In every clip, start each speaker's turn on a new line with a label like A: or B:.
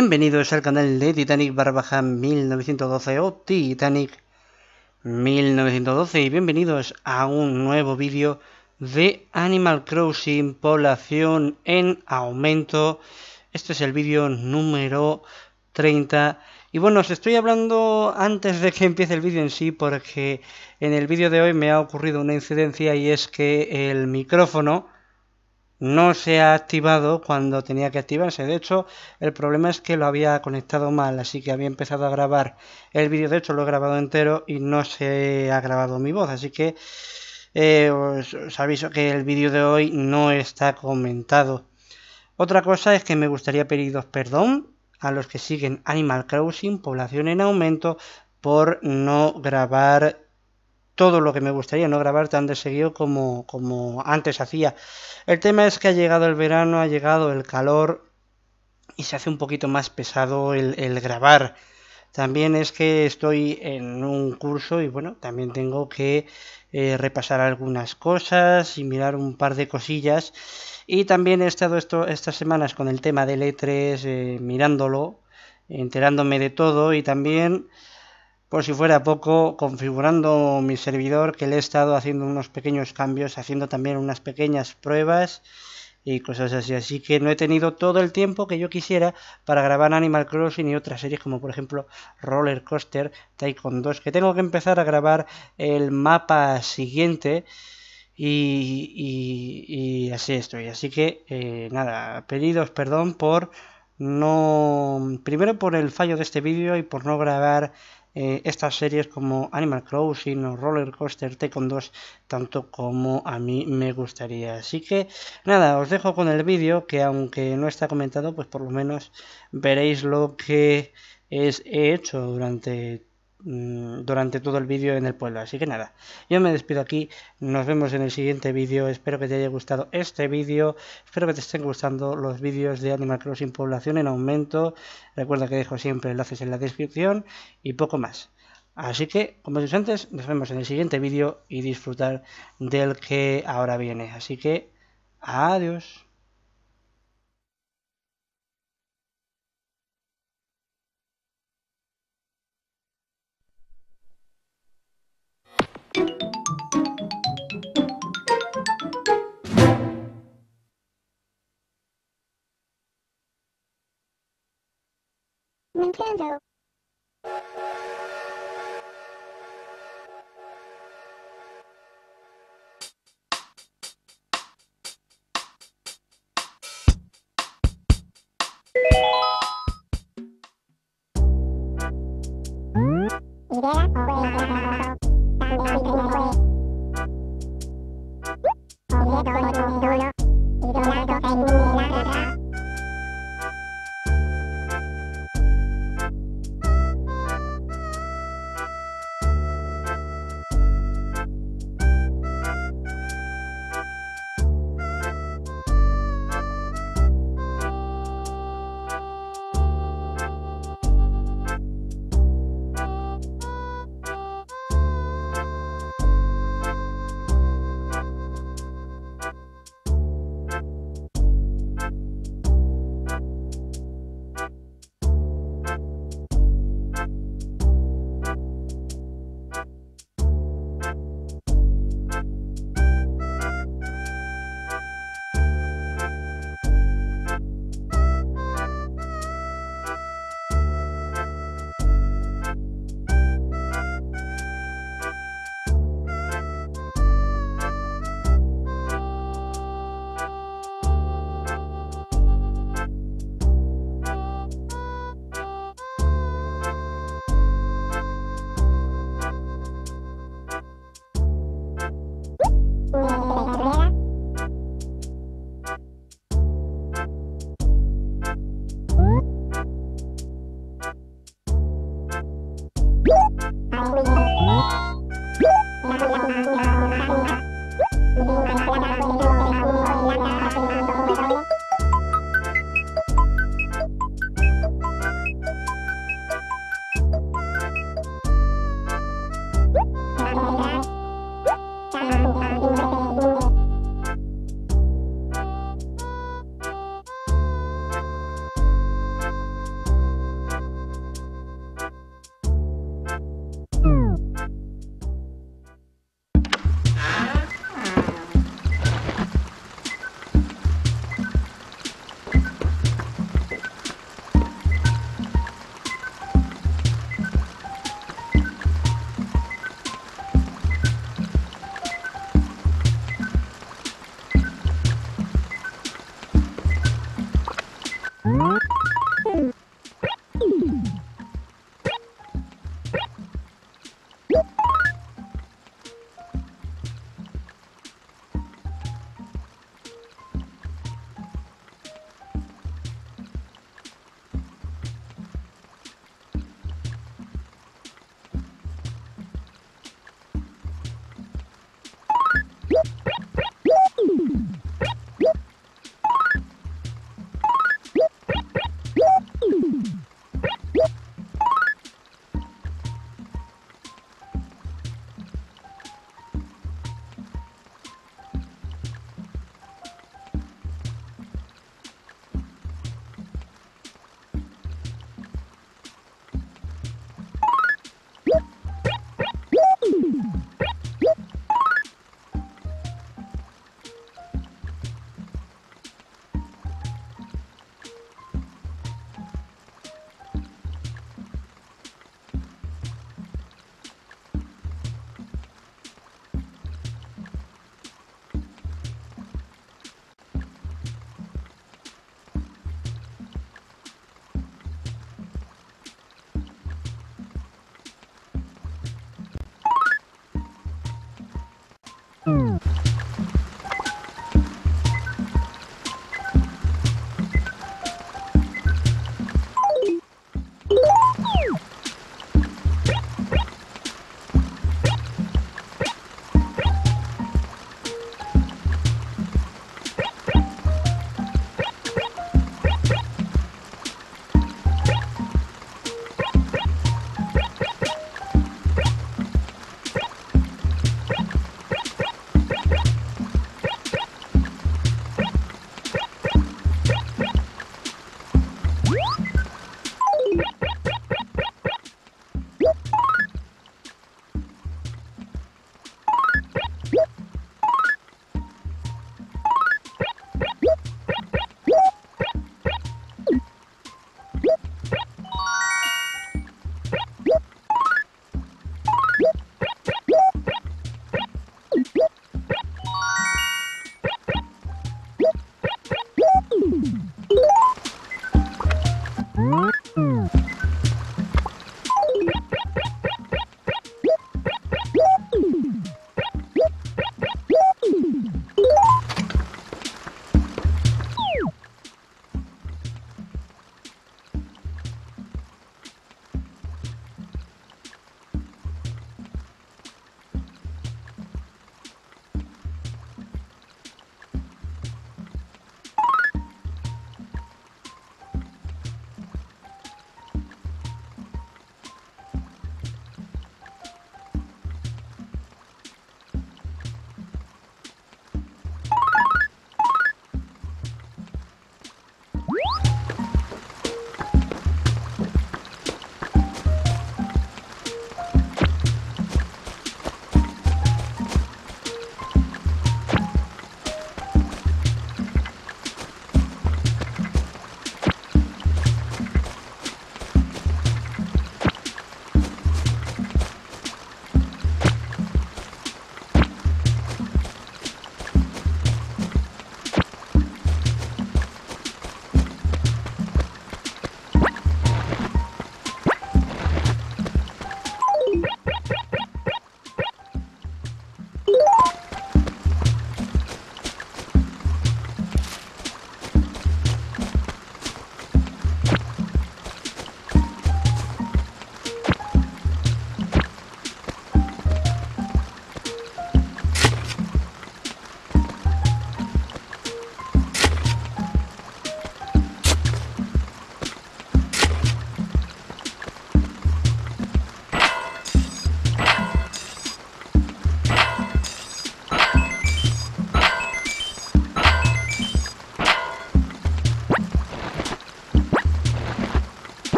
A: Bienvenidos al canal de Titanic Barbaja 1912 o Titanic 1912 y bienvenidos a un nuevo vídeo de Animal Crossing población en aumento. Este es el vídeo número 30 y bueno, os estoy hablando antes de que empiece el vídeo en sí porque en el vídeo de hoy me ha ocurrido una incidencia y es que el micrófono no se ha activado cuando tenía que activarse. De hecho, el problema es que lo había conectado mal, así que había empezado a grabar el vídeo. De hecho, lo he grabado entero y no se ha grabado mi voz. Así que eh, os, aviso que el vídeo de hoy no está comentado. Otra cosa es que me gustaría pediros perdón a los que siguen Animal Crossing, población en aumento, por no grabar todo lo que me gustaría, no grabar tan de seguido como, como antes hacía. El tema es que ha llegado el verano, ha llegado el calor y se hace un poquito más pesado el, grabar. También es que estoy en un curso y bueno, también tengo que eh, repasar algunas cosas y mirar un par de cosillas. Y también he estado estas semanas con el tema del E3 eh, mirándolo, enterándome de todo y también por si fuera poco, configurando mi servidor que le he estado haciendo unos pequeños cambios, haciendo también unas pequeñas pruebas y cosas así. Así que no he tenido todo el tiempo que yo quisiera para grabar Animal Crossing y otras series como por ejemplo Roller Coaster Tycoon 2, que tengo que empezar a grabar el mapa siguiente. Y, así estoy. Así que eh, nada, pedidos perdón por no... Primero por el fallo de este vídeo y por no grabar eh, estas series como Animal Crossing o Roller Coaster Tekken 2 tanto como a mí me gustaría. Así que nada, os dejo con el vídeo que aunque no está comentado, pues por lo menos veréis lo que es, he hecho durante Mm, durante todo el vídeo en el pueblo. Así que nada, yo me despido aquí, nos vemos en el siguiente vídeo, espero que te haya gustado este vídeo, espero que te estén gustando los vídeos de Animal Crossing Población en aumento, recuerda que dejo siempre enlaces en la descripción y poco más. Así que, como dicho antes, nos vemos en el siguiente vídeo y disfrutar del que ahora viene. Así que, adiós.
B: Nintendo.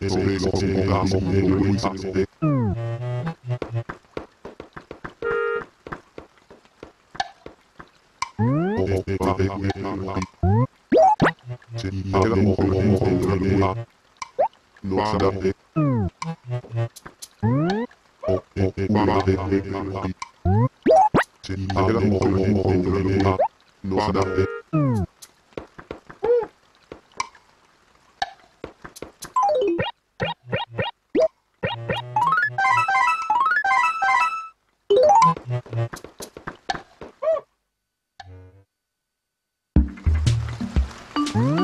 B: Eso es lo que Mm-hmm.